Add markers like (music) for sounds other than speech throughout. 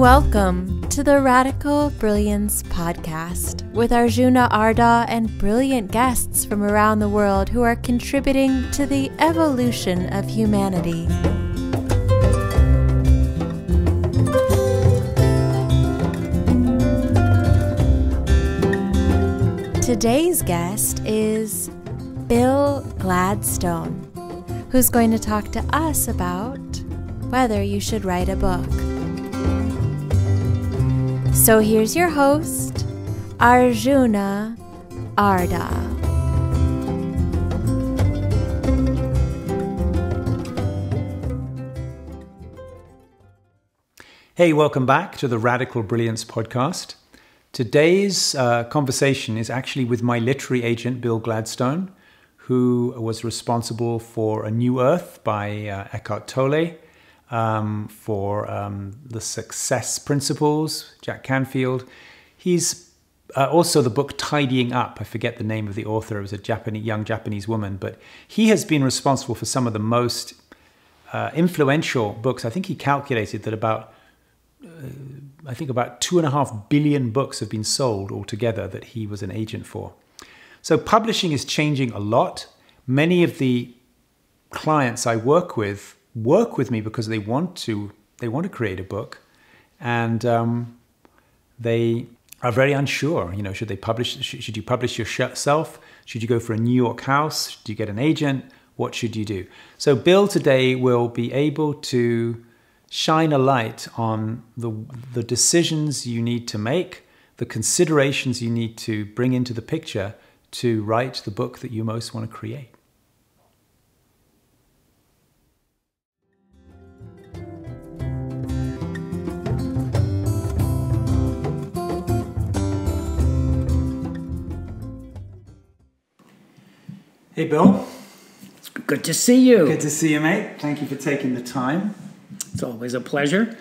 Welcome to the Radical Brilliance Podcast with Arjuna Ardagh and brilliant guests from around the world who are contributing to the evolution of humanity. Today's guest is Bill Gladstone, who's going to talk to us about whether you should write a book. So here's your host, Arjuna Ardagh. Hey, welcome back to the Radical Brilliance podcast. Today's uh, conversation is actually with my literary agent, Bill Gladstone, who was responsible for A New Earth by uh, Eckhart Tolle, um, for um, The Success Principles, Jack Canfield. He's uh, also the book Tidying Up. I forget the name of the author. It was a Japanese, young Japanese woman, but he has been responsible for some of the most uh, influential books. I think he calculated that about uh, I think about two and a half billion books have been sold altogether that he was an agent for. So publishing is changing a lot. Many of the clients I work with work with me because they want to they want to create a book, and um, they are very unsure. You know, should they publish? Should you publish yourself? Should you go for a New York house? Do you get an agent? What should you do? So Bill today will be able to shine a light on the the decisions you need to make, the considerations you need to bring into the picture to write the book that you most want to create. Hey, Bill. Good to see you. Good to see you, mate. Thank you for taking the time. It's always a pleasure.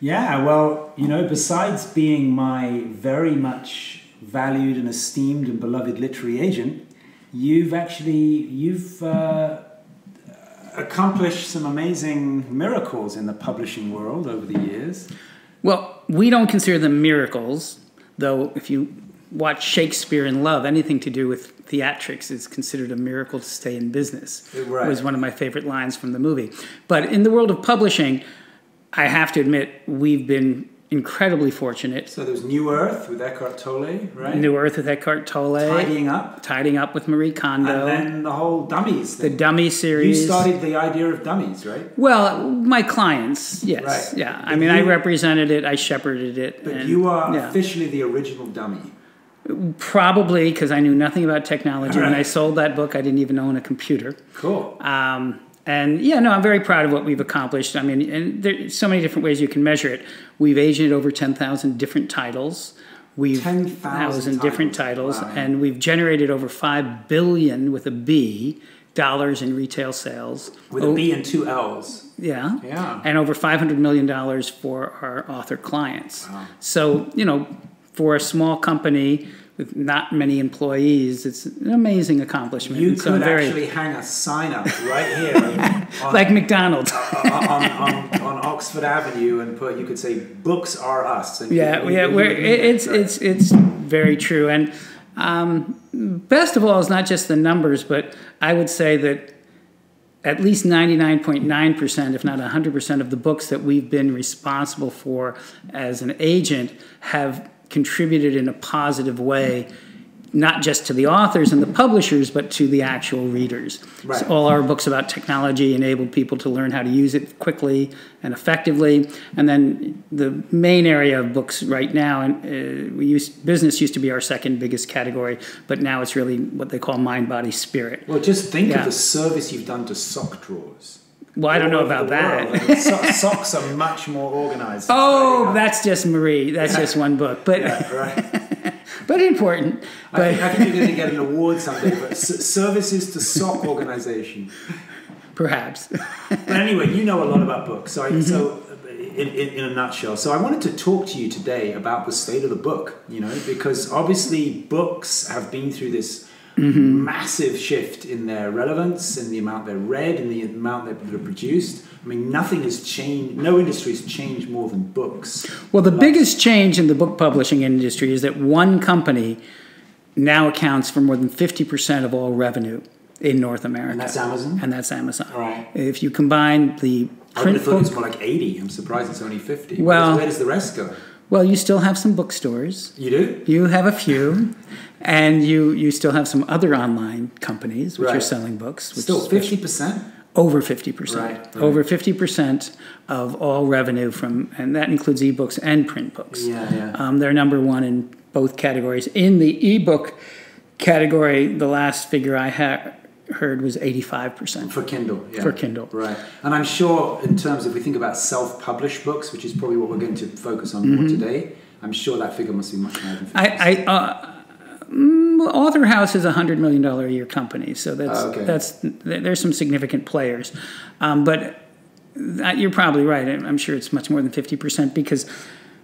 Yeah, well, you know, besides being my very much valued and esteemed and beloved literary agent, you've actually you've uh, accomplished some amazing miracles in the publishing world over the years. Well, we don't consider them miracles, though. If you watch Shakespeare in Love, anything to do with theatrics is considered a miracle to stay in business. Right. Was one of my favorite lines from the movie. But in the world of publishing, I have to admit we've been incredibly fortunate. So there's New Earth with Eckhart Tolle, right? New Earth with Eckhart Tolle, Tidying Up, Tidying Up with Marie Kondo, and then the whole Dummies. the Dummy series. you started the idea of Dummies, right? Well, my clients, yes, Right. yeah. I But mean, I represented it, I shepherded it. But and- you are yeah. officially the original dummy. Probably because I knew nothing about technology. When I sold that book, I didn't even own a computer. Cool. Um, and yeah, no, I'm very proud of what we've accomplished. I mean, and there's so many different ways you can measure it. We've agented over 10,000 different titles. We've 10,000 different titles, Wow. and we've generated over five billion with a B dollars in retail sales. With a B and two L's. yeah. Yeah. And over $500 million for our author clients. Wow. So, you know, for a small company with not many employees, it's an amazing accomplishment. You so could very- actually hang a sign up right here on, (laughs) like McDonald's. (laughs) on, on, on Oxford Avenue and put you could say books are us. And yeah, you- yeah, you it's right? it's it's very true. And um, best of all is not just the numbers, but I would say that at least 99.9%, if not 100% of the books that we've been responsible for as an agent have contributed in a positive way, not just to the authors and the publishers, but to the actual readers. Right. So all our books about technology enabled people to learn how to use it quickly and effectively. And then the main area of books right now, and uh, we used business used to be our second biggest category, but now it's really what they call mind, body, spirit. Well, just think Yeah. of the service you've done to sock drawers. Well, I don't know about that. world. I mean, so- socks are much more organized. (laughs) Oh, that's just Marie. That's just one book, but Yeah, right. (laughs) but important. I But think, I think you're going to get an award someday for s- services to sock organization. perhaps. But anyway, you know a lot about books. So, I, Mm-hmm. so in, in, in a nutshell, so I wanted to talk to you today about the state of the book. You know, because obviously books have been through this massive shift in their relevance, in the amount they're read, in the amount that they're produced. I mean, nothing has changed. No industry has changed more than books. Well, the biggest change in the book publishing industry is that one company now accounts for more than 50% of all revenue in North America. And that's Amazon? And that's Amazon. Right. If you combine the I print have thought book, it's more like 80. I'm surprised it's only 50. Well- where does the rest go? well, you still have some bookstores. You do? You have a few, and you you still have some other online companies which are selling books. Which Still 50%? over fifty percent. Right, right. Over fifty percent of all revenue from, and that includes ebooks and print books. Yeah, yeah. Um, they're number one in both categories. In the ebook category, the last figure I ha- heard was eighty-five percent. For Kindle, yeah. For Kindle. Right. And I'm sure, in terms of, we think about self published books, which is probably what we're going to focus on more today, I'm sure that figure must be much higher than 50%. Mm-hmm. I, I uh, mm, Mm, well, AuthorHouse is a hundred million dollar a year company, so that's Oh, okay. that's there's some significant players, um, but that, you're probably right. I'm I'm sure it's much more than fifty percent because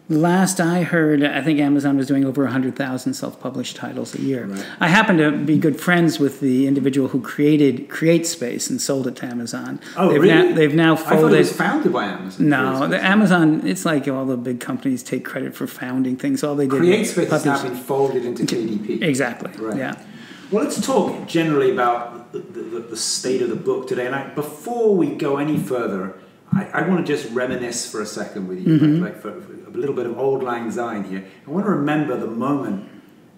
last I heard, I think Amazon was doing over hundred thousand self-published titles a year. Right. I happen to be good friends with the individual who created CreateSpace and sold it to Amazon. Oh, they've really? Now, they've now folded. I thought it was founded by Amazon. no, the Amazon. It's like all the big companies take credit for founding things. All they did was CreateSpace has now been folded into KDP. Exactly. Right. Yeah. Well, let's talk generally about the, the, the state of the book today. And I, before we go any further, I, I want to just reminisce for a second with you, Mm-hmm. like, like for, for a little bit of auld lang syne here. I want to remember the moment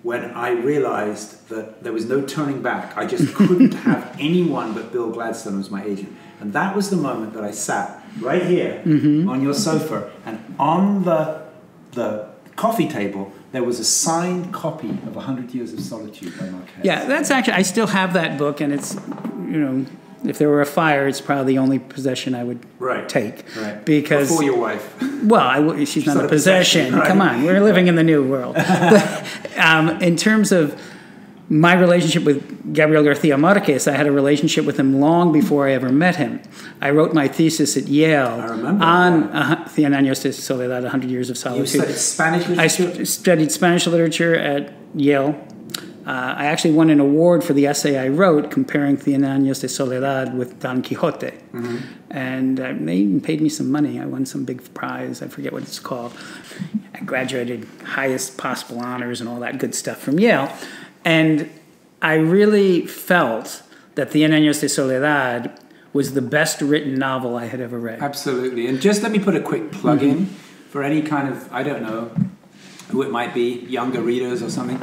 when I realized that there was no turning back. I just (laughs) couldn't have anyone but Bill Gladstone as my agent. And that was the moment that I sat right here Mm-hmm. on your sofa, and on the the coffee table there was a signed copy of 100 Years of Solitude by Marquez. Yeah, that's actually, I still have that book, and it's, you know, if there were a fire, it's probably the only possession I would Right. take. Right. Because, Before your wife. well, I w- she's not not a possession, possession. right. Come on, we're living in the new world. (laughs) um, in terms of my relationship with Gabriel Garcia Marquez, I had a relationship with him long before I ever met him. I wrote my thesis at Yale remember on uh, Cien Años de Soledad, 100 Years of You Solitude. studied Spanish I literature? st- studied Spanish literature at Yale. Uh, I actually won an award for the essay I wrote comparing Cien Años de Soledad with Don Quixote. And uh, they even paid me some money. I won some big prize. I forget what it's called. I graduated highest possible honors and all that good stuff from Yale. And I really felt that Cien Años de Soledad was the best written novel I had ever read. Absolutely. And just let me put a quick plug in Mm-hmm. for any kind of, I don't know who it might be, younger readers or something.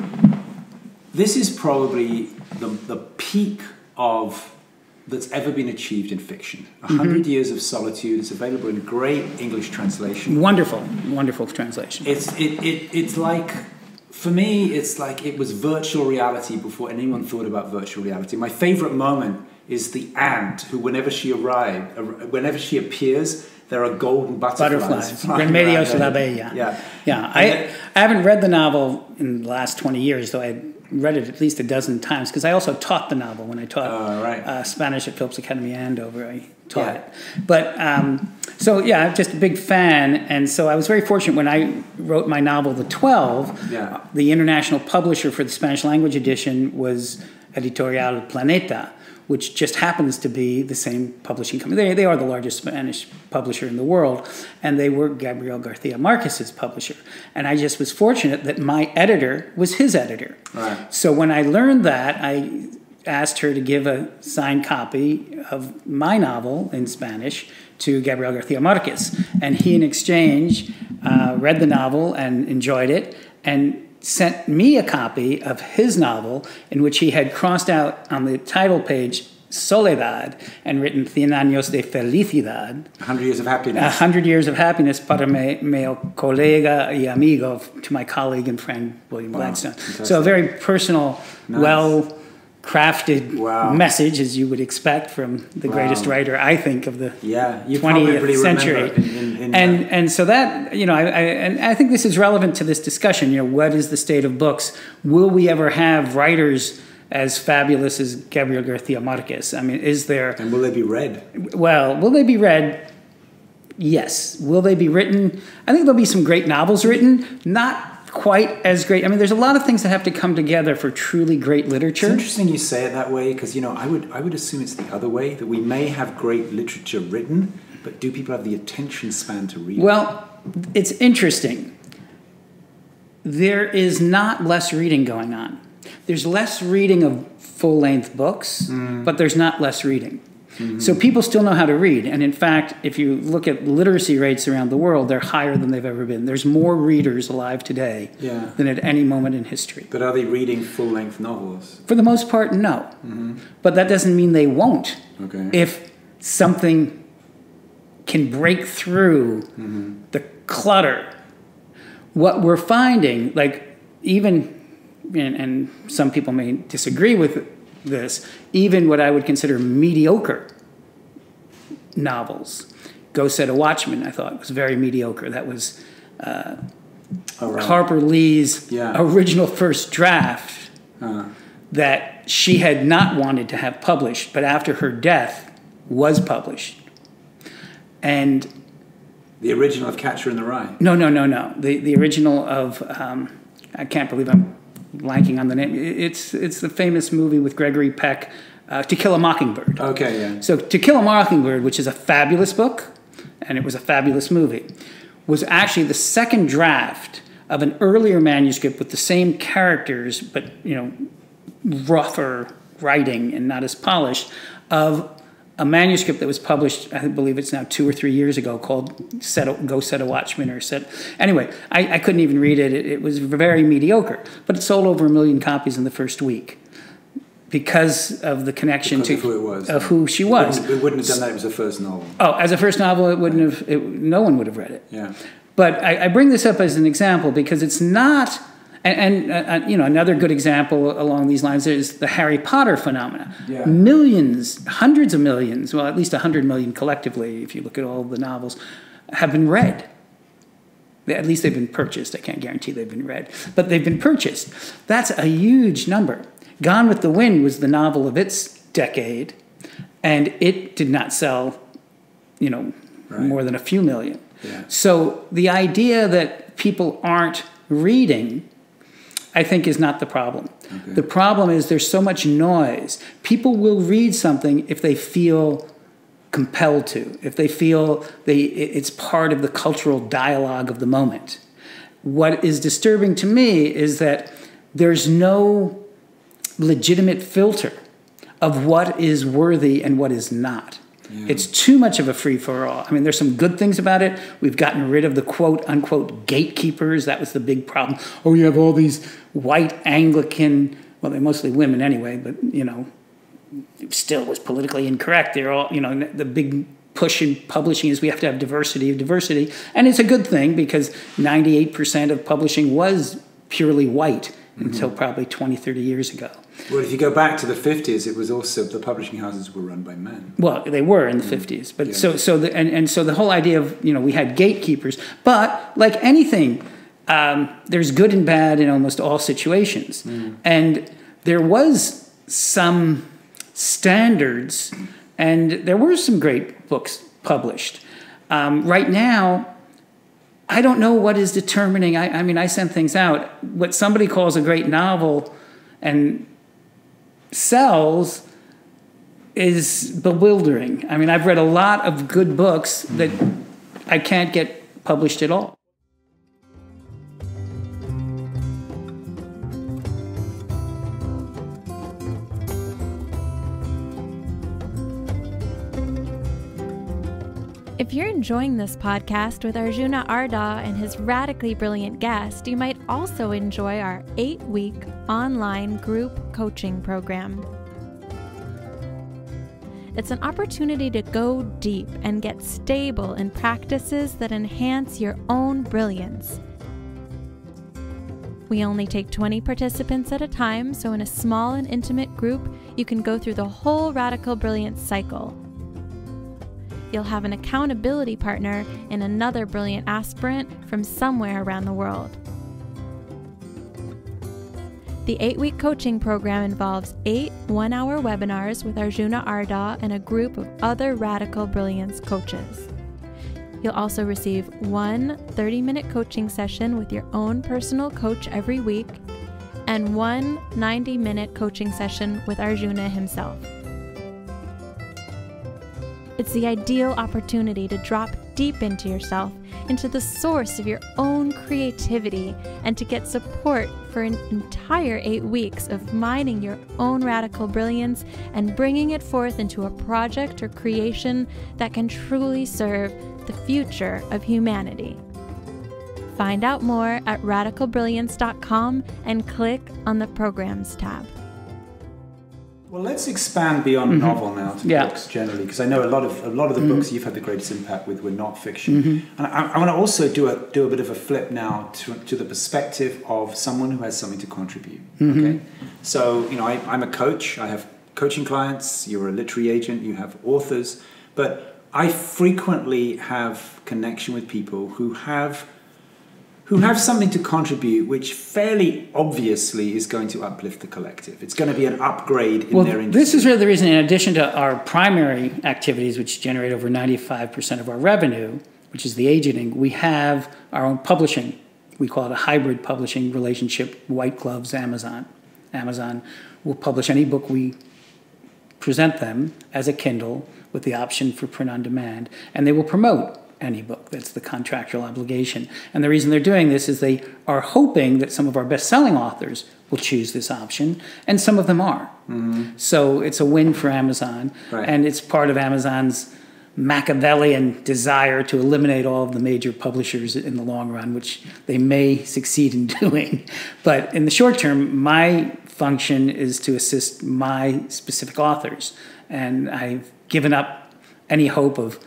This is probably the, the peak of that's ever been achieved in fiction. A 100 Mm-hmm. Years of Solitude. It's available in a great English translation. Wonderful, wonderful translation. It's it, it it's like for me it's like it was virtual reality before anyone thought about virtual reality. My favorite moment is the ant who whenever she arrived whenever she appears there are golden butterflies. Butterflies. Remedios la. Bella. Yeah. Yeah. I, I haven't read the novel in the last 20 years, though I read it at least a dozen times because I also taught the novel when I taught Oh, right. uh, Spanish at Phillips Academy Andover. I taught Yeah. it. But um, so, yeah, I'm just a big fan. And so I was very fortunate when I wrote my novel, The 12. Yeah. The international publisher for the Spanish language edition was Editorial Planeta, which just happens to be the same publishing company. They, they are the largest Spanish publisher in the world, and they were Gabriel Garcia Marquez's publisher. And I just was fortunate that my editor was his editor. Right. So when I learned that, I asked her to give a signed copy of my novel in Spanish to Gabriel Garcia Marquez. And he, in exchange, uh, read the novel and enjoyed it and sent me a copy of his novel in which he had crossed out on the title page Soledad and written Cien años de felicidad, 100 Years of a Happiness. hundred years of happiness para mi, mi colega y amigo, to my colleague and friend William Gladstone. So a very personal, well crafted Wow. message, as you would expect from the greatest writer, I think, of the Yeah, 20th century. in, in, in and and so that you know, I, I and I think this is relevant to this discussion. You know, what is the state of books? Will we ever have writers as fabulous as Gabriel Garcia Marquez? I mean, is there? and will they be read? Well, will they be read? Yes. Will they be written? I think there'll be some great novels written, not quite as great. I mean, there's a lot of things that have to come together for truly great literature. It's interesting you say it that way because you know I would I would assume it's the other way that we may have great literature written, but do people have the attention span to read? Well, it's interesting. There is not less reading going on. There's less reading of full length books, mm. but there's not less reading. Mm-hmm. So people still know how to read. And in fact, if you look at literacy rates around the world, they're higher than they've ever been. There's more readers alive today yeah. than at any moment in history. But are they reading full length novels? For the most part, no. Mm-hmm. But that doesn't mean they won't. Okay. If something can break through mm-hmm. the clutter. What we're finding, like even, and, and some people may disagree with this, even what I would consider mediocre novels. Go Set a Watchman, I thought, was very mediocre. That was uh, oh, right. Harper Lee's yeah. original first draft uh-huh. that she had not wanted to have published, but after her death was published. And the original of Catcher in the Rye. No, no, no, no. The the original of um, I can't believe I'm blanking on the name. It's it's the famous movie with Gregory Peck, uh, To Kill a Mockingbird. Okay, yeah. So To Kill a Mockingbird, which is a fabulous book, and it was a fabulous movie, was actually the second draft of an earlier manuscript with the same characters, but you know, rougher writing and not as polished of a manuscript that was published, I believe it's now two or three years ago, called set a, "Go Set a Watchman" or "Set." Anyway, I, I couldn't even read it. it. It was very mediocre, but it sold over a million copies in the first week because of the connection because to of who, was, of who she was. It wouldn't, it wouldn't, have done that. Was a first novel. Oh, as a first novel, it wouldn't have. It, no one would have read it. Yeah. But I, I bring this up as an example because it's not and, and uh, uh, you know, another good example along these lines is the Harry Potter phenomena. Yeah. Millions, hundreds of millions, well, at least 100 million collectively, if you look at all the novels, have been read. At least they've been purchased. I can't guarantee they've been read, but they've been purchased. That's a huge number. Gone with the Wind was the novel of its decade, and it did not sell, you know, right. more than a few million. Yeah. So the idea that people aren't reading I think is not the problem. Okay. The problem is there's so much noise. People will read something if they feel compelled to, if they feel they, it's part of the cultural dialogue of the moment. What is disturbing to me is that there's no legitimate filter of what is worthy and what is not. Yeah. It's too much of a free for all. I mean, there's some good things about it. We've gotten rid of the quote unquote gatekeepers. That was the big problem. Oh, you have all these white Anglican, well, they're mostly women anyway, but, you know, still was politically incorrect. They're all, you know, the big push in publishing is we have to have diversity of diversity. And it's a good thing because 98% of publishing was purely white mm-hmm. until probably 20, 30 years ago. Well, if you go back to the 50s, it was also the publishing houses were run by men. Well, they were in the mm. 50s. But yeah. so, so the, and, and so the whole idea of, you know, we had gatekeepers. But like anything, um, there's good and bad in almost all situations. Mm. And there was some standards, and there were some great books published. Um, right now, I don't know what is determining. I, I mean, I send things out. What somebody calls a great novel and sells is bewildering. I mean, I've read a lot of good books that I can't get published at all. If you're enjoying this podcast with Arjuna Ardagh and his radically brilliant guest, you might also enjoy our eight week online group coaching program. It's an opportunity to go deep and get stable in practices that enhance your own brilliance. We only take 20 participants at a time, so in a small and intimate group, you can go through the whole Radical Brilliance cycle you'll have an accountability partner in another brilliant aspirant from somewhere around the world. The eight week coaching program involves eight one hour webinars with Arjuna Ardagh and a group of other radical brilliance coaches. You'll also receive one 30 minute coaching session with your own personal coach every week and one 90 minute coaching session with Arjuna himself. It's the ideal opportunity to drop deep into yourself, into the source of your own creativity, and to get support for an entire eight weeks of mining your own radical brilliance and bringing it forth into a project or creation that can truly serve the future of humanity. Find out more at radicalbrilliance.com and click on the Programs tab. Well, let's expand beyond mm-hmm. novel now to yeah. books generally, because I know a lot of a lot of the mm-hmm. books you've had the greatest impact with were not fiction. Mm-hmm. And I, I want to also do a do a bit of a flip now to, to the perspective of someone who has something to contribute. Mm-hmm. Okay, so you know I, I'm a coach. I have coaching clients. You're a literary agent. You have authors, but I frequently have connection with people who have who have something to contribute which fairly obviously is going to uplift the collective. It's going to be an upgrade in well, their industry. This is really the reason, in addition to our primary activities, which generate over 95% of our revenue, which is the agenting, we have our own publishing. We call it a hybrid publishing relationship, white gloves, Amazon. Amazon will publish any book we present them as a Kindle with the option for print on demand, and they will promote any book. That's the contractual obligation. And the reason they're doing this is they are hoping that some of our best selling authors will choose this option, and some of them are. Mm-hmm. So it's a win for Amazon, right. and it's part of Amazon's Machiavellian desire to eliminate all of the major publishers in the long run, which they may succeed in (laughs) doing. But in the short term, my function is to assist my specific authors, and I've given up any hope of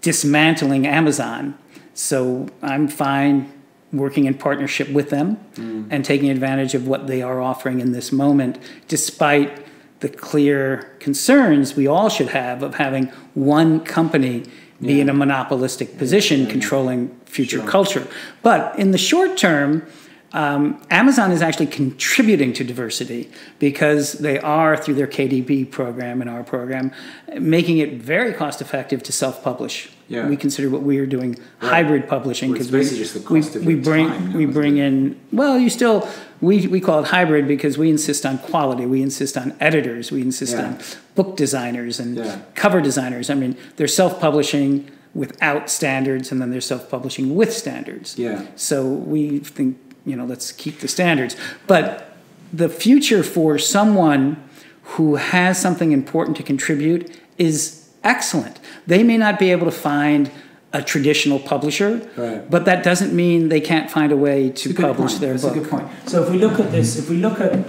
dismantling Amazon. So I'm fine working in partnership with them mm. and taking advantage of what they are offering in this moment, despite the clear concerns we all should have of having one company be yeah. in a monopolistic position yeah. controlling future sure. culture. But in the short term, um, Amazon is actually contributing to diversity because they are, through their KDP program and our program, making it very cost effective to self publish. Yeah. We consider what we are doing right. hybrid publishing because well, we, we, we bring time, we bring in well you still we, we call it hybrid because we insist on quality we insist on editors we insist yeah. on book designers and yeah. cover designers I mean they're self publishing without standards and then they're self publishing with standards yeah so we think you know, let's keep the standards. But the future for someone who has something important to contribute is excellent. They may not be able to find a traditional publisher, right. but that doesn't mean they can't find a way to publish point. their That's book. That's a good point. So if we look at this, if we look at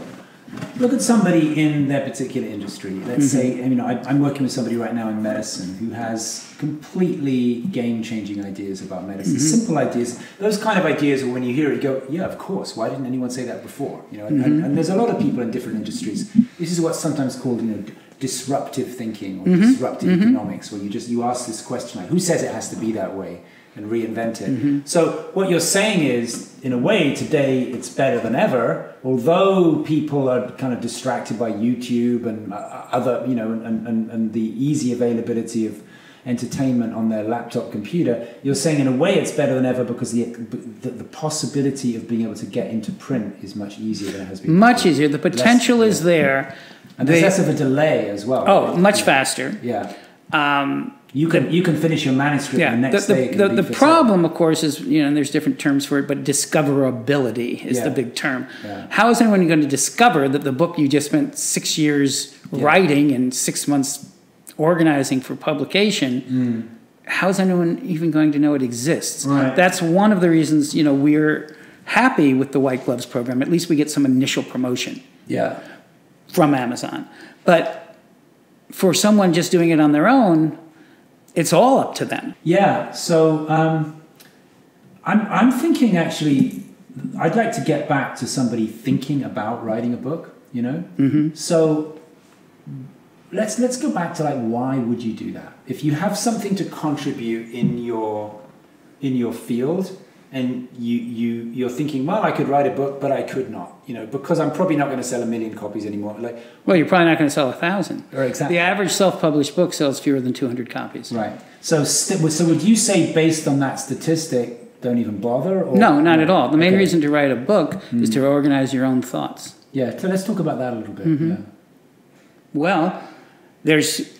look at somebody in their particular industry. Let's mm-hmm. say, you know, I, am working with somebody right now in medicine who has completely game-changing ideas about medicine. Mm-hmm. Simple ideas. Those kind of ideas, when you hear it, you go, "Yeah, of course. Why didn't anyone say that before?" You know, and, mm-hmm. and, and there's a lot of people in different industries. This is what's sometimes called, you know, disruptive thinking or mm-hmm. disruptive mm-hmm. economics, where you just you ask this question like, "Who says it has to be that way?" And reinvent it. Mm-hmm. So what you're saying is, in a way, today it's better than ever. Although people are kind of distracted by YouTube and uh, other, you know, and, and, and the easy availability of entertainment on their laptop computer, you're saying in a way it's better than ever because the, the, the possibility of being able to get into print is much easier than it has been. Much before. easier. The potential less, is yeah. there. And there's they, less of a delay as well. Oh, right? much yeah. faster. Yeah. Um, you can you can finish your manuscript yeah, the next the, day. The, the, the problem, of course, is you know and there's different terms for it, but discoverability is yeah. the big term. Yeah. How is anyone going to discover that the book you just spent six years yeah. writing and six months organizing for publication? Mm. How is anyone even going to know it exists? Right. That's one of the reasons you know we're happy with the White Gloves program. At least we get some initial promotion. Yeah. From Amazon, but for someone just doing it on their own it's all up to them. Yeah. So um, I'm I'm thinking actually, I'd like to get back to somebody thinking about writing a book. You know. Mm-hmm. So let's let's go back to like why would you do that if you have something to contribute in your in your field and you you you're thinking, well, I could write a book, but I could not, you know, because I'm probably not going to sell a million copies anymore. Like, Well, you're probably not going to sell a thousand. Or exactly. The average self-published book sells fewer than 200 copies. right. So, st- so would you say, based on that statistic, don't even bother? Or, No, not at all. The main Okay. reason to write a book is to organize your own thoughts. Yeah. So let's talk about that a little bit. Mm-hmm. Yeah. Well, there's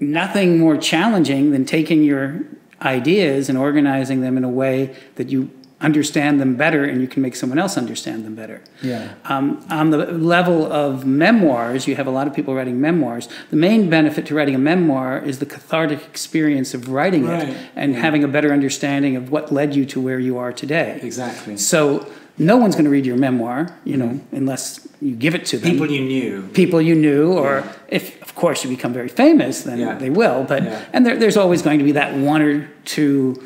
nothing more challenging than taking your ideas and organizing them in a way that you understand them better and you can make someone else understand them better. Yeah. Um, on the level of memoirs, you have a lot of people writing memoirs. The main benefit to writing a memoir is the cathartic experience of writing Right. it and having a better understanding of what led you to where you are today. Exactly. So no one's going to read your memoir, you know, unless you give it to them. People you knew. people you knew, or if of course you become very famous, then Yeah. they will. But Yeah. and there, there's always going to be that one or two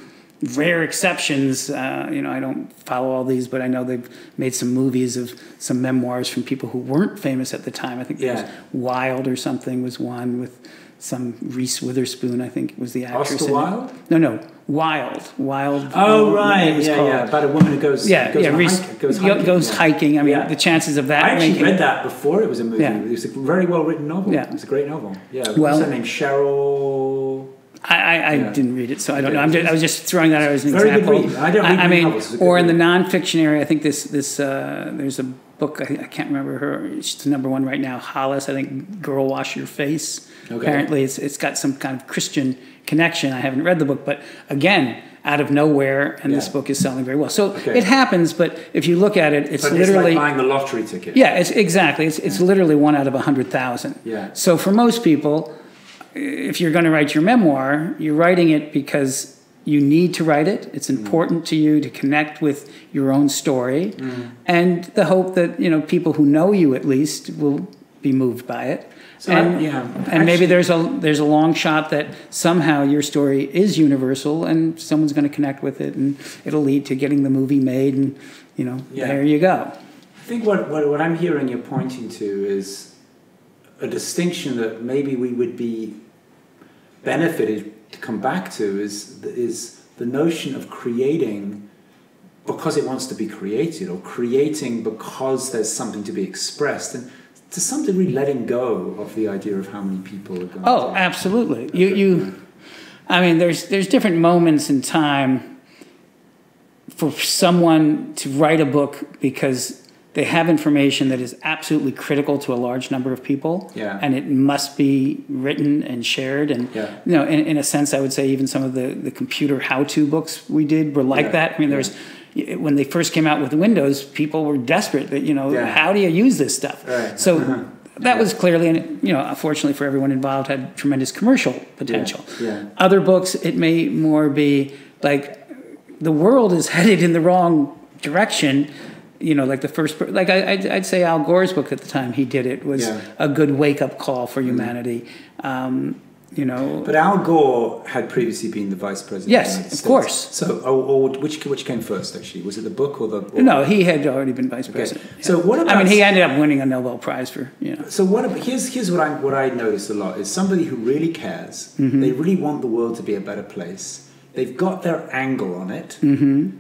rare exceptions. Uh, you know, I don't follow all these, but I know they've made some movies of some memoirs from people who weren't famous at the time. I think Yeah. Wild or something was one with some Reese Witherspoon. I think was the actress. Oscar. Wilde? No, no, Wild. Wild. Oh right, yeah, called. yeah. About a woman who goes, Yeah, goes yeah, Reese hike- goes hiking. goes yeah. hiking. I mean, Yeah. the chances of that. I actually making- read that before it was a movie. Yeah. It was a very well written novel. Yeah. It's a great novel. Yeah. Well- What's her name? Cheryl. I, I, I Yeah. didn't read it, so I don't know. I'm just, I was just throwing that out as an Very good example. read. I don't read I, mean, novels. Good or in the nonfiction area, I think this this uh, there's a book. I, I can't remember her. She's the number one right now. Hollis, I think. Girl, wash your face. Okay. Apparently, it's it's got some kind of Christian connection. I haven't read the book, but again, out of nowhere, and this book is selling very well. So Okay. it happens, but if you look at it, it's literally like buying the lottery ticket. yeah, it's exactly. It's, it's literally one out of a hundred thousand. Yeah. So for most people, if you're going to write your memoir, you're writing it because you need to write it. It's Mm. important to you to connect with your own story, Mm. and the hope that you know people who know you at least will be moved by it. So I- and yeah, and maybe there's a there's a long shot that somehow your story is universal, and someone's going to connect with it, and it'll lead to getting the movie made, and you know Yeah. there you go. I think what, what, what I'm hearing you're pointing to is a distinction that maybe we would be benefited to come back to is, is the notion of creating because it wants to be created or creating because there's something to be expressed and to some degree letting go of the idea of how many people are going Oh, to absolutely. You, you, I mean, there's there's different moments in time for someone to write a book because they have information that is absolutely critical to a large number of people, Yeah. and it must be written and shared. And Yeah. you know, in, in a sense, I would say even some of the the computer how-to books we did were like Yeah, that. I mean, yeah. there's when they first came out with Windows, people were desperate that you know Yeah. how do you use this stuff? Right. So (laughs) that was clearly, and you know, unfortunately for everyone involved, had tremendous commercial potential. yeah. Other books, it may more be like the world is (laughs) headed in the wrong direction. You know, like the first, like I, I'd, I'd say Al Gore's book at the time he did it was Yeah. a good wake up call for humanity. Um, you know, But Al Gore had previously been the vice president. Yes, of of course. So, or, or which which came first? Actually, was it the book or the? Or no, he had already been vice president. So what About, I mean, he ended up winning a Nobel Prize for you know. So what? Here's here's what I what I notice a lot is somebody who really cares. Mm-hmm. They really want the world to be a better place. They've got their angle on it, Mm-hmm.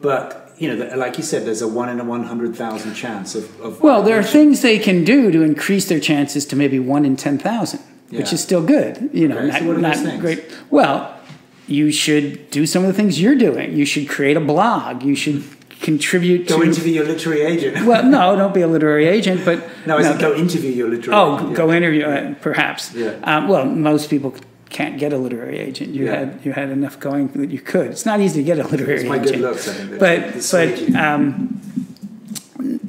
but you know, like you said, there's a one in a one hundred thousand chance of. of Well, there are things they can do to increase their chances to maybe one in ten thousand, which is still good. You know, Okay, not, so what are not great. Well, you should do some of the things you're doing. You should create a blog. You should contribute Go to. interview your literary agent. (laughs) well, no, (laughs) don't be a literary agent, but no, I said go interview your literary. Oh, agent. go interview, uh, perhaps. Yeah. Um, well, most people can't get a literary agent. You Yeah. had you had enough going that you could. It's not easy to get a literary It's my agent. good looks, I think. But but you. um,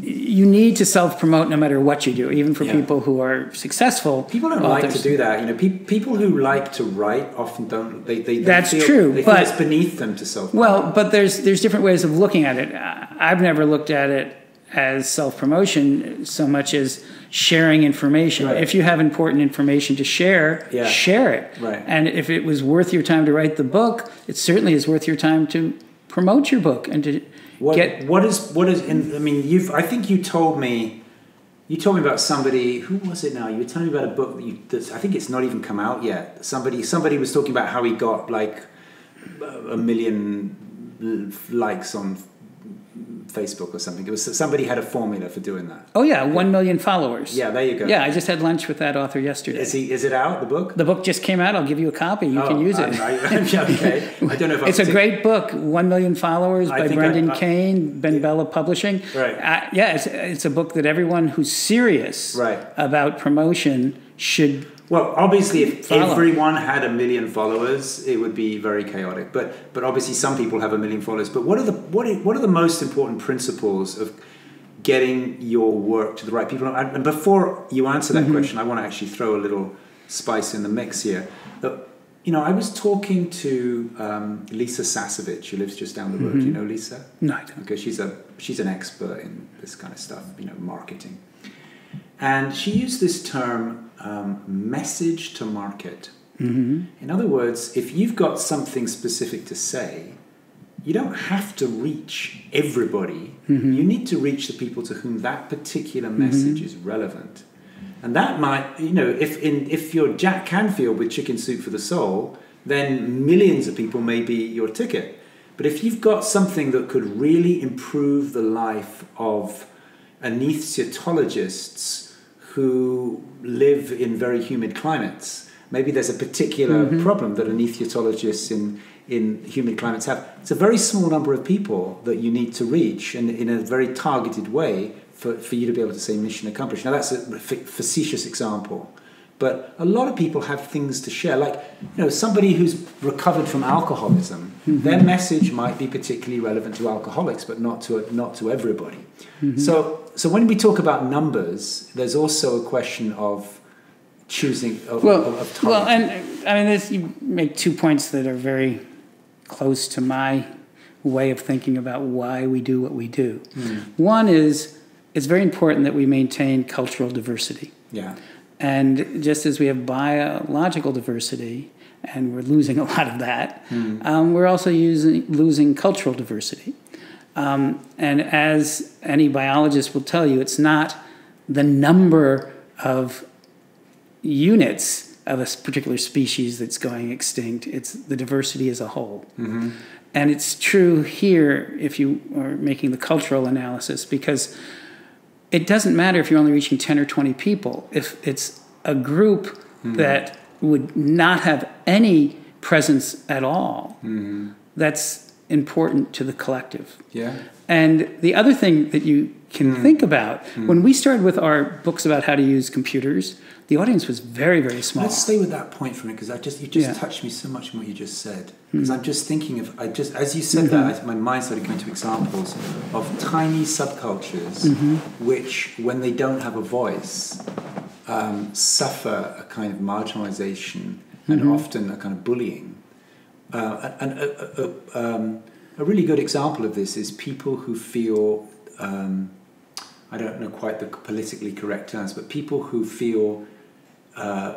you need to self promote no matter what you do, even for Yeah. people who are successful. People don't like to do that. You know, pe- people who like to write often don't. They, they, they That's feel, true, They but- it's beneath them to self. Well, but there's there's different ways of looking at it. I've never looked at it as self promotion so much as sharing information. Right. If you have important information to share, Yeah. share it. Right. And if it was worth your time to write the book, it certainly is worth your time to promote your book and to What, get. what is what is? In, I mean, you've. I think you told me. You told me about somebody. Who was it now? You were telling me about a book that you. That's, I think it's not even come out yet. Somebody. Somebody was talking about how he got like a million likes on Facebook or something. It was somebody had a formula for doing that. Oh yeah, one million followers. Yeah, there you go. Yeah, I just had lunch with that author yesterday. Is he? Is it out? The book? the book just came out. I'll give you a copy. You can Oh, use it. I, I, yeah, okay. I don't know if (laughs) It's a great book, One Million Followers I by Brendan Kane, BenBella Publishing. Right. Uh, yeah, it's, it's a book that everyone who's serious Right. about promotion should. Well, obviously, if Follow. everyone had a million followers, it would be very chaotic. But but obviously, some people have a million followers. But what are the what are, what are the most important principles of getting your work to the right people? And, before you answer that question, I want to actually throw a little spice in the mix here. You know, I was talking to um, Lisa Sasevich, who lives just down the road. You know Lisa? No, I don't. Okay, she's a she's an expert in this kind of stuff, you know, marketing. And she used this term, um, message to market. Mm-hmm. In other words, if you've got something specific to say, you don't have to reach everybody. Mm-hmm. You need to reach the people to whom that particular message is relevant. And that might, you know, if in if you're Jack Canfield with Chicken Soup for the Soul, then millions of people may be your ticket. But if you've got something that could really improve the life of anesthesiologists who live in very humid climates, maybe there's a particular mm-hmm. problem that anesthesiologists in in humid climates have. It's a very small number of people that you need to reach, and in a very targeted way for, for you to be able to say mission accomplished. Now that's a facetious example, but a lot of people have things to share. Like you know, somebody who's recovered from alcoholism, mm-hmm. their message might be particularly relevant to alcoholics, but not to not to everybody. Mm-hmm. So so when we talk about numbers, there's also a question of choosing of, Well, of, of well, and I mean, this, you make two points that are very close to my way of thinking about why we do what we do. Mm. One is it's very important that we maintain cultural diversity. yeah. And just as we have biological diversity, and we're losing a lot of that, um, we're also using, losing cultural diversity. Um, and as any biologist will tell you, it's not the number of units of a particular species that's going extinct, it's the diversity as a whole. And it's true here if you are making the cultural analysis, because it doesn't matter if you're only reaching 10 or 20 people. If it's a group mm-hmm. that would not have any presence at all, mm-hmm. that's important to the collective. Yeah. And the other thing that you can mm. think about mm. when we started with our books about how to use computers, the audience was very, very small. Let's stay with that point for a minute because I just you just Yeah. touched me so much in what you just said. Because I'm just thinking of I just as you said that, I, my mind started going to examples of tiny subcultures which, when they don't have a voice, um, suffer a kind of marginalization and often a kind of bullying. Uh, and a, a, a, um, a really good example of this is people who feel um, I don't know quite the politically correct terms, but people who feel uh,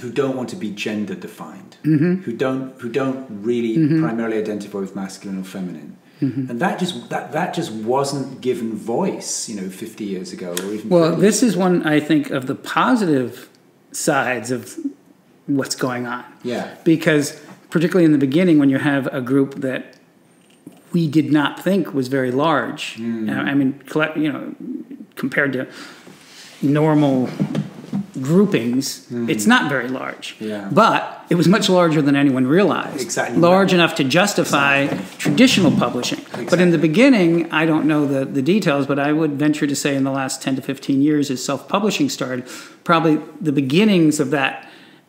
who don't want to be gender defined, who don't who don't really primarily identify with masculine or feminine. And that just that, that just wasn't given voice, you know, fifty years ago or even. Well, 30. this is one, I think, of the positive sides of what's going on. Yeah. Because, particularly in the beginning, when you have a group that we did not think was very large, Hmm. uh, I mean, collect, you know, compared to normal groupings, it's not very large. Yeah. But it was much larger than anyone realized. Exactly. Large enough to justify traditional publishing. Exactly. But in the beginning, I don't know the, the details, but I would venture to say in the last 10 to 15 years, as self publishing started, probably the beginnings of that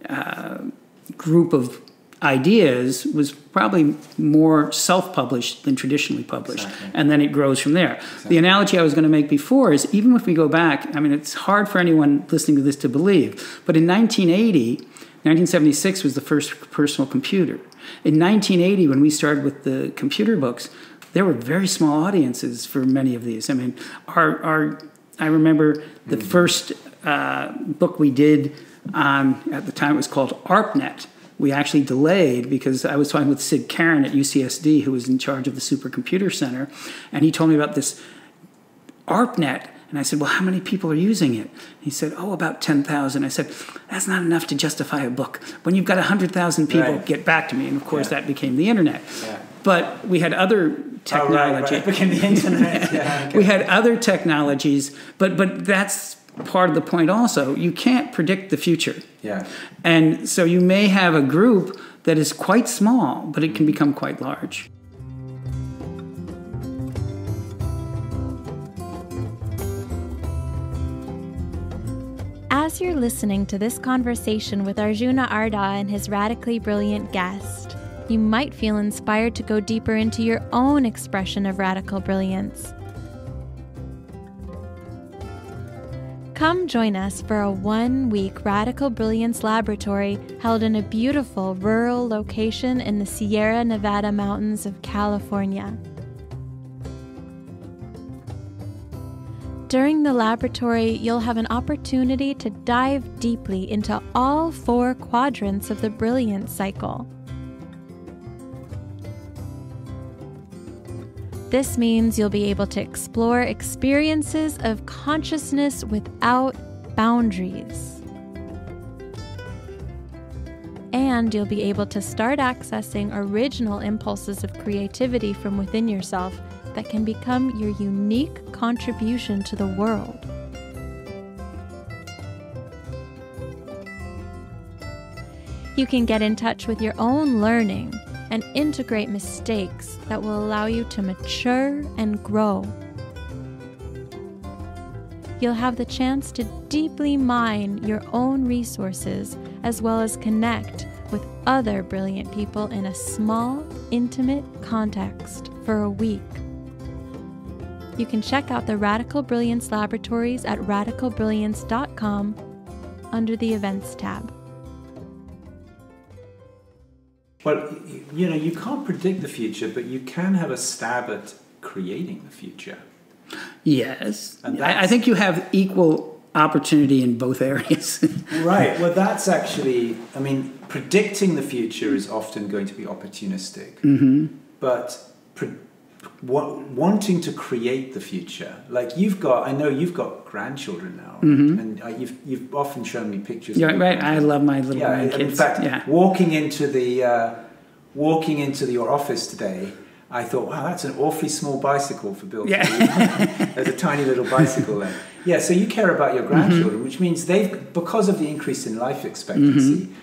uh, group of ideas was probably more self-published than traditionally published. Exactly. and then it grows from there. The analogy i was going to make before is even if we go back i mean it's hard for anyone listening to this to believe but in 1980 1976 was the first personal computer. In 1980 when we started with the computer books there were very small audiences for many of these. I mean our, our i remember the first uh, book we did on at the time it was called ARPANET we actually delayed because I was talking with Sid Karin at UCSD, who was in charge of the Supercomputer Center, and he told me about this ARPANET. And I said, Well, how many people are using it? He said, Oh, about 10,000. I said, That's not enough to justify a book. When you've got 100,000 people, Right. get back to me. And of course, Yeah. that became the internet. Yeah. but we had other technology. Oh, right, right. (laughs) Became the internet. (laughs) yeah, okay. We had other technologies, but but that's part of the point. Also, you can't predict the future. Yeah. And so you may have a group that is quite small, but it can become quite large. As you're listening to this conversation with Arjuna Ardagh and his radically brilliant guest, you might feel inspired to go deeper into your own expression of radical brilliance. Come join us for a one week Radical Brilliance Laboratory held in a beautiful rural location in the Sierra Nevada mountains of California. During the laboratory, you'll have an opportunity to dive deeply into all four quadrants of the brilliance cycle. This means you'll be able to explore experiences of consciousness without boundaries. And you'll be able to start accessing original impulses of creativity from within yourself that can become your unique contribution to the world. You can get in touch with your own learning and integrate mistakes that will allow you to mature and grow. You'll have the chance to deeply mine your own resources as well as connect with other brilliant people in a small, intimate context for a week. You can check out the Radical Brilliance Laboratories at radicalbrilliance.com under the Events tab. Well, you know, you can't predict the future, but you can have a stab at creating the future. Yes. I, I think you have equal opportunity in both areas. (laughs) right. Well, that's actually, I mean, predicting the future is often going to be opportunistic. Mm-hmm. But pre- wanting to create the future, like you've got, I know you've got grandchildren now, mm-hmm. and uh, you've you've often shown me pictures. Yeah, right. I love my little yeah, grandkids. In fact, yeah. walking into the uh, walking into the, your office today, I thought, wow, that's an awfully small bicycle for Bill. Yeah. (laughs) There's a tiny little bicycle there. Yeah, so you care about your grandchildren, mm-hmm. which means they've because of the increase in life expectancy. Mm-hmm.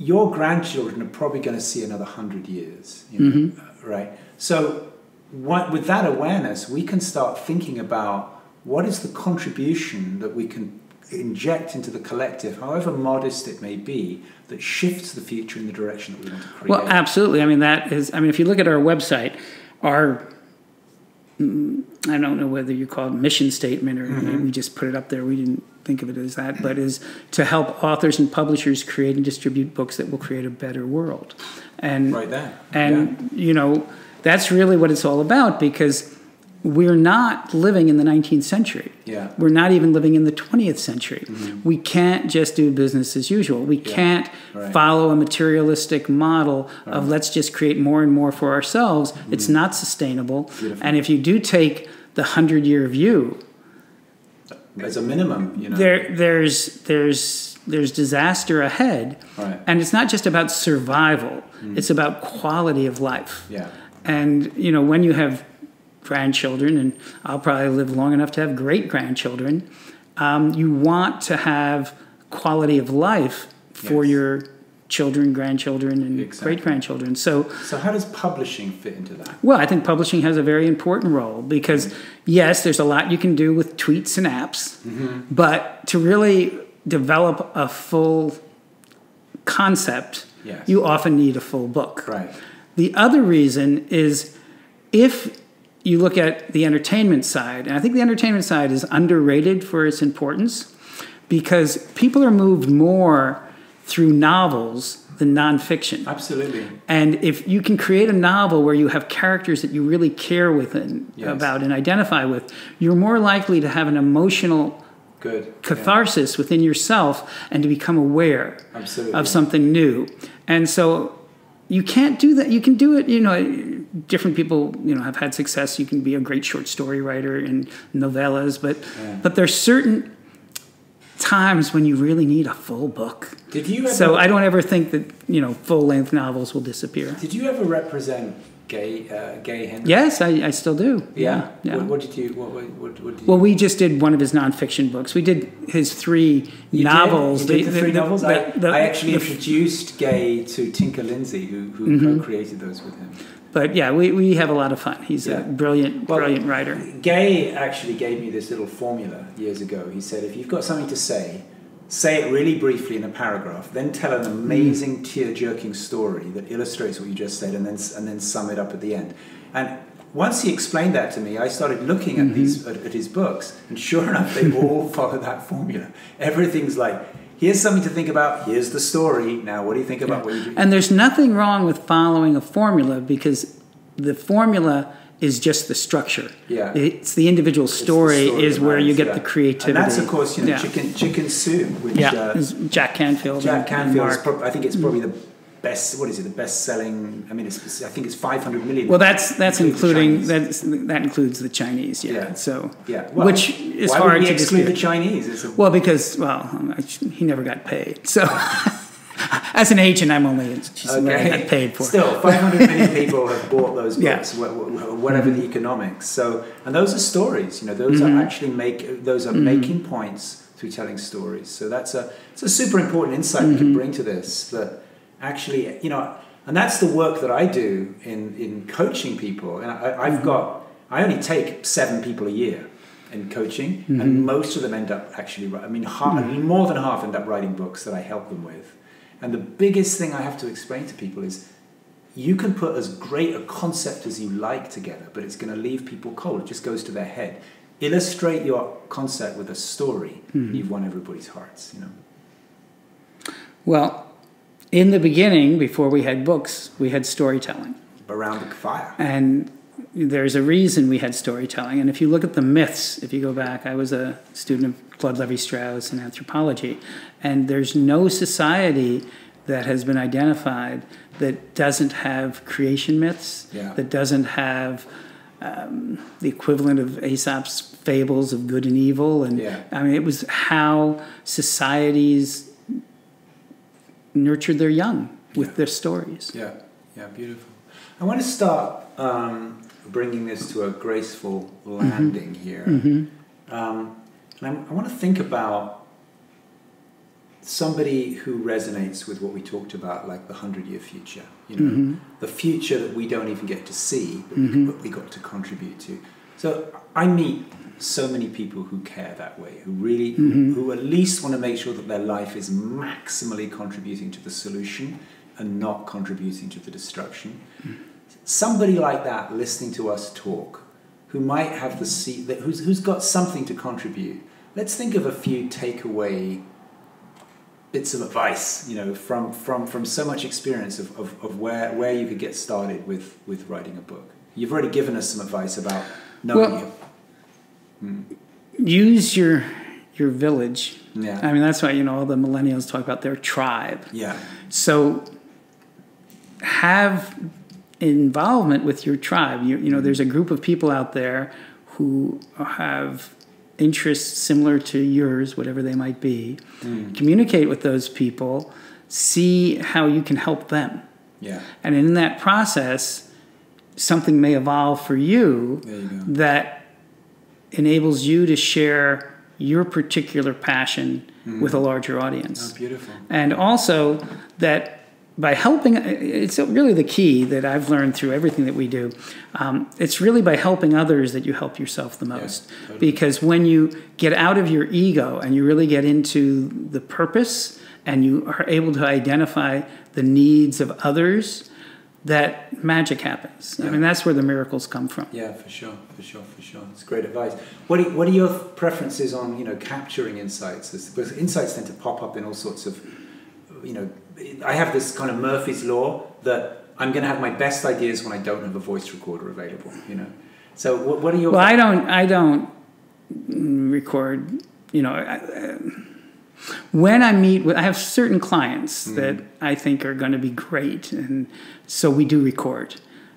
Your grandchildren are probably going to see another hundred years, you know, mm-hmm. right? So what, with that awareness, we can start thinking about what is the contribution that we can inject into the collective, however modest it may be, that shifts the future in the direction that we want to create. Well, absolutely. I mean, that is, I mean, if you look at our website, our, I don't know whether you call it mission statement or mm-hmm. we just put it up there. We didn't think of it as that, but is to help authors and publishers create and distribute books that will create a better world. And, right there. And, yeah. you know, that's really what it's all about because we're not living in the 19th century. Yeah. We're not even living in the 20th century. Mm-hmm. We can't just do business as usual. We yeah. can't right. follow a materialistic model right. of let's just create more and more for ourselves. Mm-hmm. It's not sustainable. Beautiful. And if you do take the 100 year view, as a minimum, you know. There there's there's there's disaster ahead. Right. And it's not just about survival. Mm. It's about quality of life. Yeah. And you know, when you have grandchildren, and I'll probably live long enough to have great grandchildren, um, you want to have quality of life for yes. your children, grandchildren, and exactly. great grandchildren. So, so how does publishing fit into that? Well, I think publishing has a very important role because mm-hmm. yes, there's a lot you can do with tweets and apps, mm-hmm. but to really develop a full concept, yes. you often need a full book. Right. The other reason is if you look at the entertainment side, and I think the entertainment side is underrated for its importance because people are moved more through novels than nonfiction. Absolutely. And if you can create a novel where you have characters that you really care with and yes. about and identify with, you're more likely to have an emotional Good. catharsis yeah. within yourself and to become aware Absolutely. of something new. And so you can't do that. You can do it, you know, different people, you know, have had success. You can be a great short story writer and novellas, but yeah. but there's certain times when you really need a full book. Did you ever, So I don't ever think that, you know, full-length novels will disappear. Did you ever represent Gay, uh, Gay Hendricks. Yes, I, I still do. Yeah. yeah. What, what did you? What, what, what, did you? Well, we just did one of his nonfiction books. We did his three You novels. Did? You did the, three novels. I, the- I actually the- introduced Gay to Tinker Lindsay, who, who Mm-hmm. co-created those with him. but yeah, we, we have a lot of fun. He's Yeah. a brilliant, Well, brilliant writer. Gay actually gave me this little formula years ago. He said, if you've got something to say, say it really briefly in a paragraph, then tell an amazing tear-jerking story that illustrates what you just said, and then and then sum it up at the end. And once he explained that to me, I started looking at mm-hmm. these at, at his books, and sure enough, they (laughs) all follow that formula. Everything's like. Here's something to think about. Here's the story. Now, what do you think about what you do? And there's nothing wrong with following a formula because the formula is just the structure. Yeah. It's the individual It's the story, story is where you get yeah. the creativity. And that's, of course, you know, Yeah. chicken chicken soup, which Yeah, uh, Jack Canfield. Jack Canfield Mark. I think it's probably the best. What is it? The best selling. I mean, it's, I think it's 500 million. Well, that's that's including that's, that includes the Chinese. Yeah. Yeah. So Yeah. Well, which is why hard would we to exclude dispute. the Chinese? Well, because well, he never got paid. So (laughs) (laughs) as an agent, I'm only I got paid for. Still, (laughs) 500 million people have bought those Yeah. books, wha- whatever the economics. So, and those are stories. You know, those Mm-hmm. are actually make those are making points through telling stories. So that's a it's a super important insight we Mm-hmm. can bring to this. That actually, you know, and that's the work that I do in in coaching people. And I, I've Mm-hmm. got I only take seven people a year in coaching, Mm-hmm. and most of them end up actually. I mean, half, more than half end up writing books that I help them with. And the biggest thing I have to explain to people is you can put as great a concept as you like together, but it's going to leave people cold. It just goes to their head. Illustrate your concept with a story. Hmm. You've won everybody's hearts. You know. Well, in the beginning, before we had books, we had storytelling. Around the fire. And there's a reason we had storytelling. And if you look at the myths, if you go back, I was a student of Claude Levi Strauss in anthropology, and there's no society that has been identified that doesn't have creation myths, Yeah. that doesn't have um, the equivalent of Aesop's fables of good and evil. And Yeah. I mean, it was how societies nurtured their young with Yeah. their stories. Yeah, yeah, beautiful. I want to stop. um, bringing this to a graceful mm-hmm. landing here. Mm-hmm. Um, and I'm, I want to think about somebody who resonates with what we talked about, like the hundred-year future. You know, mm-hmm. the future that we don't even get to see, but, but we got to contribute to. So I meet so many people who care that way, who really, who, who at least want to make sure that their life is maximally contributing to the solution and not contributing to the destruction. Somebody like that listening to us talk, who might have the seat, that who's, who's got something to contribute. Let's think of a few takeaway bits of advice, you know, from, from, from so much experience of, of, of where, where you could get started with, with writing a book. You've already given us some advice about knowing Well, you. Hmm. use your your village. Yeah. I mean, that's why you know all the millennials talk about their tribe. Yeah. So have involvement with your tribe. You, you know, mm-hmm. there's a group of people out there who have interests similar to yours, whatever they might be. Mm. Communicate with those people. See how you can help them. Yeah. And in that process, something may evolve for you you that enables you to share your particular passion mm-hmm. with a larger audience. Oh, beautiful. And also that by helping, it's really the key that I've learned through everything that we do. Um, it's really by helping others that you help yourself the most. totally. Because when you get out of your ego and you really get into the purpose and you are able to identify the needs of others, that magic happens. I mean, that's where the miracles come from. Yeah, for sure, for sure, for sure. It's great advice. What are, what are your preferences on you know capturing insights? Because insights tend to pop up in all sorts of, you know, I have this kind of Murphy's law that I'm going to have my best ideas when I don't have a voice recorder available. You know, so what, what are your Well, I don't. I don't mm, record. You know, I, uh, when I meet with, I have certain clients that I think are going to be great, and so we do record,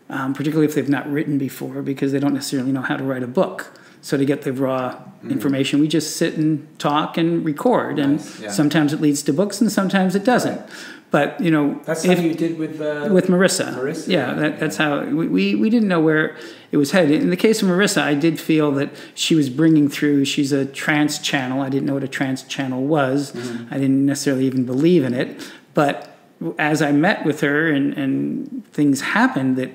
um, particularly if they've not written before because they don't necessarily know how to write a book. So to get the raw information, we just sit and talk and record, Nice, and yeah. sometimes it leads to books, and sometimes it doesn't. But you know, That's if- something you did with uh, with Marissa. Marissa, Yeah, that, that's how we, we, we didn't know where it was headed. In the case of Marissa, I did feel that she was bringing through, she's a trance channel. I didn't know what a trance channel was. Mm-hmm. I didn't necessarily even believe in it. But as I met with her and, and things happened that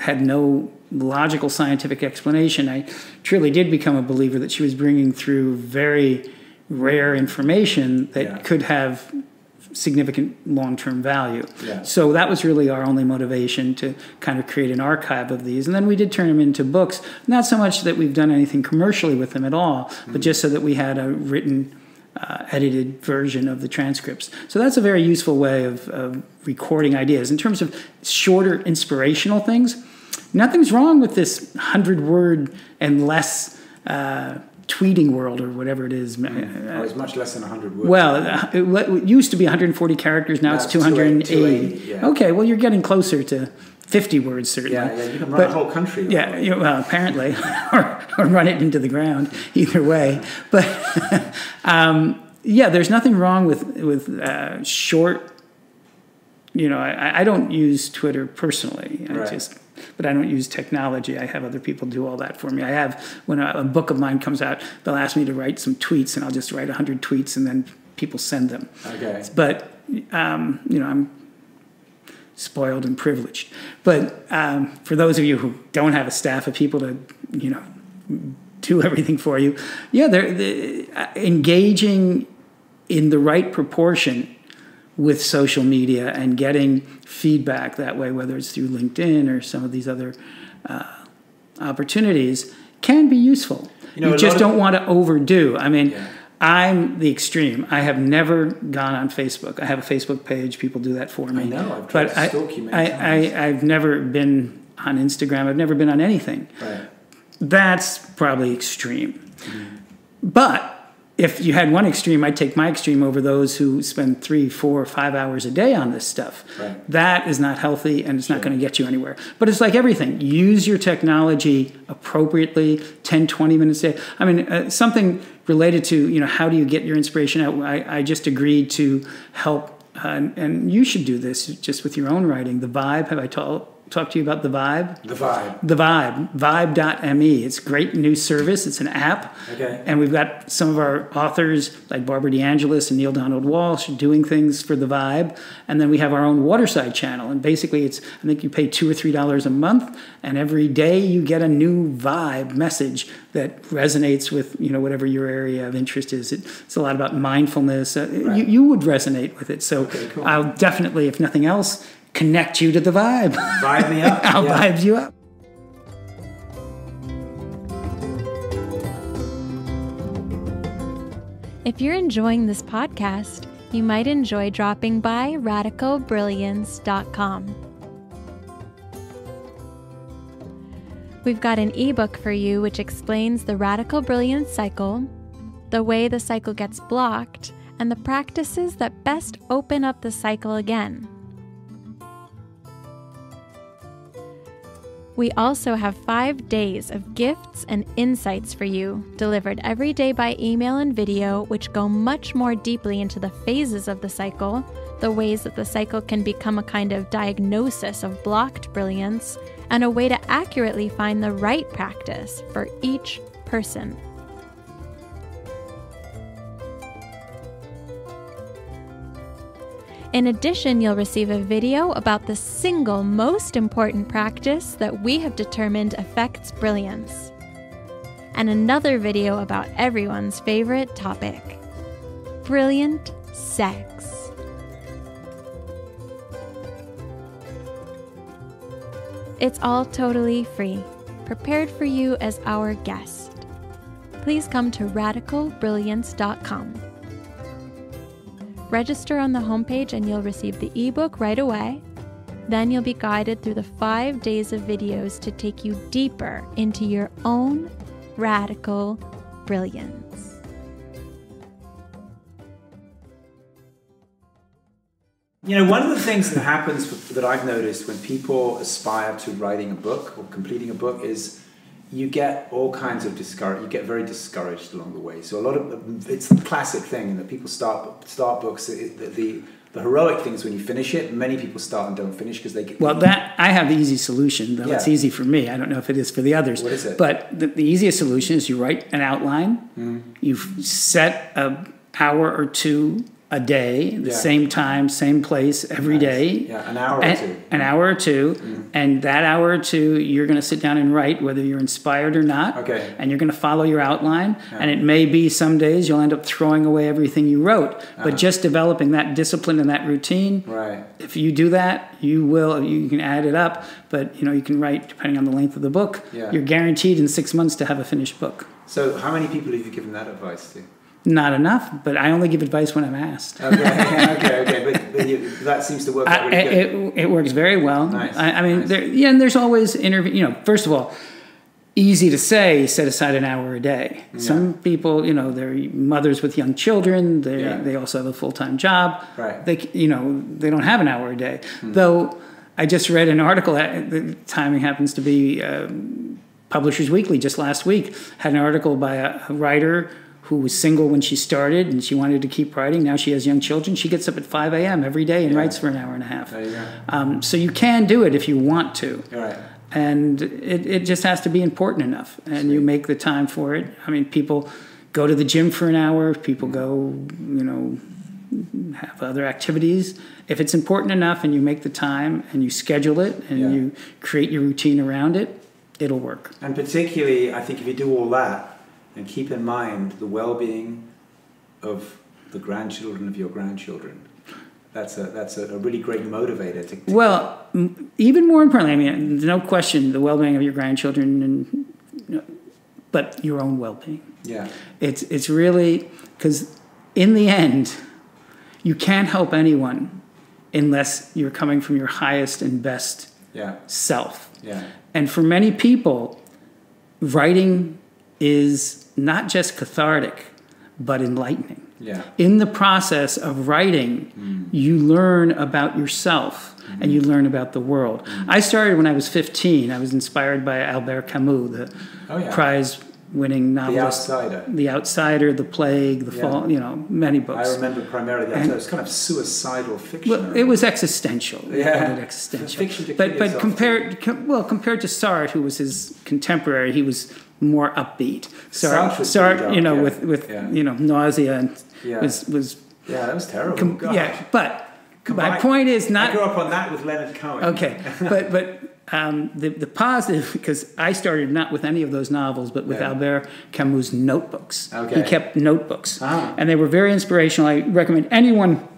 had no logical scientific explanation, I truly did become a believer that she was bringing through very rare information that Yeah. could have significant long-term value. Yeah. So that was really our only motivation to kind of create an archive of these. And then we did turn them into books, not so much that we've done anything commercially with them at all, but just so that we had a written, uh, edited version of the transcripts. So that's a very useful way of, of recording ideas. In terms of shorter inspirational things, nothing's wrong with this 100 word and less uh, tweeting world or whatever it is. Oh, it's much less than 100 words. Well, uh, it, it used to be 140 characters. Now it's 280. 280, yeah. Okay, well, you're getting closer to 50 words, certainly. yeah, yeah, you can run But- a whole country. Yeah, you, well, apparently, (laughs) or, or run it into the ground. Either way, but (laughs) um, yeah, there's nothing wrong with with uh, short. You know, I, I don't use Twitter personally. I Right. just, but I don't use technology. I have other people do all that for me. I have when a, a book of mine comes out, they'll ask me to write some tweets, and I'll just write hundred tweets, and then people send them. Okay. But um, you know, I'm spoiled and privileged. But um, for those of you who don't have a staff of people to, you know, do everything for you, yeah, they're, they engaging in the right proportion with social media and getting feedback that way, whether it's through LinkedIn or some of these other uh, opportunities, can be useful. You know, you just don't want to overdo. I mean, Yeah. I'm the extreme. I have never gone on Facebook. I have a Facebook page. People do that for me. I know. I've tried but to I, stalk you I, times. I, I've never been on Instagram. I've never been on anything. Right. That's probably extreme. Mm-hmm. But if you had one extreme, I'd take my extreme over those who spend three, four, five hours a day on this stuff. Right. That is not healthy and it's not going to get you anywhere. But it's like everything use your technology appropriately 10, 20 minutes a day. I mean, uh, something related to, you know, how do you get your inspiration out? I, I just agreed to help, uh, and, and you should do this just with your own writing. The Vibe, have I told, talked to you about The Vibe? The vibe. The Vibe, vibe.me. It's a great new service. It's an app. Okay. And we've got some of our authors like Barbara DeAngelis and Neale Donald Walsch doing things for The Vibe. And then we have our own Waterside channel. And basically, it's, I think you pay two or three dollars a month. And every day you get a new Vibe message that resonates with, you know, whatever your area of interest is. It, it's a lot about mindfulness. Uh, Right. you, you would resonate with it. So Okay, cool. I'll definitely, if nothing else, connect you to The Vibe. Vibe me up. (laughs) I'll yeah. vibe you up. If you're enjoying this podcast, you might enjoy dropping by radicalbrilliance.com. We've got an ebook for you which explains the radical brilliance cycle, the way the cycle gets blocked, and the practices that best open up the cycle again. We also have five days of gifts and insights for you, delivered every day by email and video, which go much more deeply into the phases of the cycle, the ways that the cycle can become a kind of diagnosis of blocked brilliance, and a way to accurately find the right practice for each person. In addition, you'll receive a video about the single most important practice that we have determined affects brilliance, and another video about everyone's favorite topic brilliant sex. It's all totally free, prepared for you as our guest. Please come to radicalbrilliance.com. Register on the homepage and you'll receive the ebook right away. Then you'll be guided through the five days of videos to take you deeper into your own radical brilliance. You know, one of the things that happens that I've noticed when people aspire to writing a book or completing a book is you get all kinds of discouraged. You get very discouraged along the way. So a lot of it's the classic thing that people start start books. The, the the heroic things when you finish it. Many people start and don't finish because they get. Well, that I have the easy solution, though it's easy for me. I don't know if it is for the others. What is it? But the, the easiest solution is you write an outline. Mm-hmm. You set a hour or two a day, the Yeah. same time, same place, every Nice. day. Yeah, an hour or two. An hour or 2 and that hour or two, you're going to sit down and write, whether you're inspired or not. Okay. And you're going to follow your outline. And it may be some days you'll end up throwing away everything you wrote. Uh-huh. But just developing that discipline and that routine, Right. if you do that, you will. You can add it up, but you know you can write depending on the length of the book. Yeah. You're guaranteed in six months to have a finished book. So, how many people have you given that advice to? Not enough, but I only give advice when I'm asked. Okay, okay, okay. But, but you, that seems to work I, really it, it works very well. Nice, I, I mean, nice. there, yeah, and there's always interview. You know, first of all, easy to say, set aside an hour a day. Some people, you know, they're mothers with young children. They Yeah. they also have a full time job. Right. Hmm. They you know they don't have an hour a day. Though I just read an article. The timing happens to be um, Publishers Weekly just last week had an article by a, a writer who was single when she started and she wanted to keep writing. Now she has young children. She gets up at 5 a.m. every day and Yeah. writes for an hour and a half. There you go. Um, so you can do it if you want to. Right. And it, it just has to be important enough. And you make the time for it. I mean, people go to the gym for an hour, people go, you know, have other activities. If it's important enough and you make the time and you schedule it and Yeah. you create your routine around it, it'll work. And particularly, I think if you do all that and keep in mind the well-being of the grandchildren of your grandchildren, that's a that's a, a really great motivator to. to Well, m- even more importantly, I mean, no question, the well-being of your grandchildren, and you know, but your own well-being. yeah. It's it's really because in the end, you can't help anyone unless you're coming from your highest and best Yeah. self. Yeah. And for many people, writing is not just cathartic, but enlightening. Yeah. In the process of writing, mm. you learn about yourself and you mm-hmm. learn about the world. Mm. I started when I was 15. I was inspired by Albert Camus, the Oh, yeah. prize winning The novelist. Outsider. The Outsider, The Plague, The Yeah. Fall, you know, many books. I remember primarily that. it was kind of suicidal fiction. Well, it was existential. Yeah. it existential. Fiction but but compared com, well compared to Sartre, who was his contemporary, he was more upbeat. Sartre Sartre, Sartre you know, dark, with with Yeah. you know nausea and Yeah. was was yeah, that was terrible. yeah. But my point is not. I grew up on that with Leonard Cohen. okay. but but um, the the positive (laughs) because I started not with any of those novels, but with Yeah. Albert Camus' notebooks. Okay. He kept notebooks, Ah. and they were very inspirational. I recommend anyone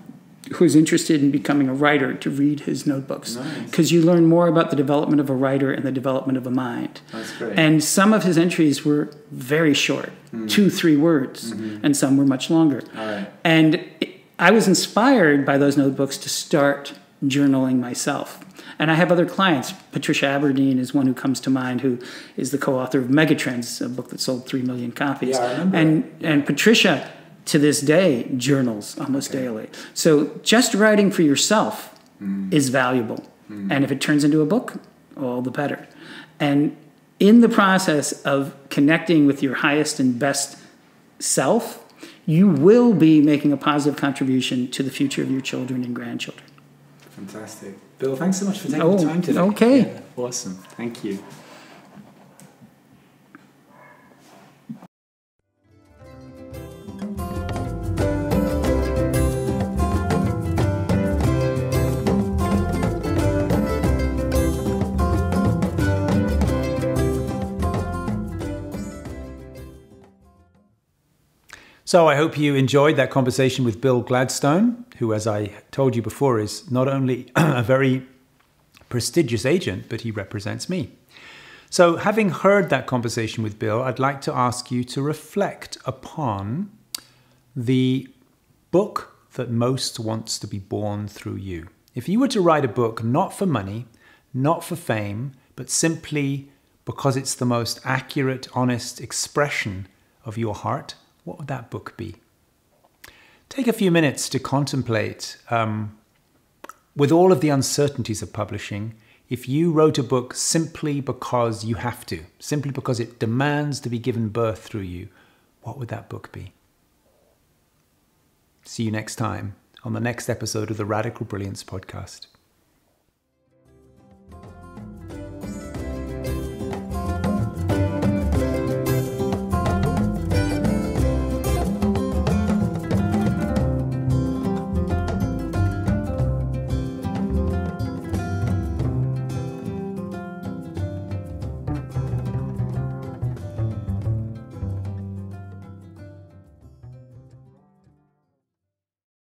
who's interested in becoming a writer to read his notebooks Nice. because you learn more about the development of a writer and the development of a mind. That's great. And some of his entries were very short, two, three words, and some were much longer. All right. And it- I was inspired by those notebooks to start journaling myself. And I have other clients. Patricia Aburdene is one who comes to mind, who is the co-author of Megatrends, a book that sold three million copies. Yeah, I remember And and Patricia, to this day, journals almost daily. So just writing for yourself Mm. is valuable. And if it turns into a book, all the better. And in the process of connecting with your highest and best self, you will be making a positive contribution to the future of your children and grandchildren. Fantastic. Bill, thanks so much for taking Oh, the time today. okay. Yeah, awesome. Thank you. So I hope you enjoyed that conversation with Bill Gladstone, who, as I told you before, is not only (clears throat) a very prestigious agent, but he represents me. So, having heard that conversation with Bill, I'd like to ask you to reflect upon the book that most wants to be born through you. If you were to write a book not for money, not for fame, but simply because it's the most accurate, honest expression of your heart, what would that book be? Take a few minutes to contemplate, um, with all of the uncertainties of publishing, if you wrote a book simply because you have to, simply because it demands to be given birth through you, what would that book be? See you next time on the next episode of the Radical Brilliance podcast.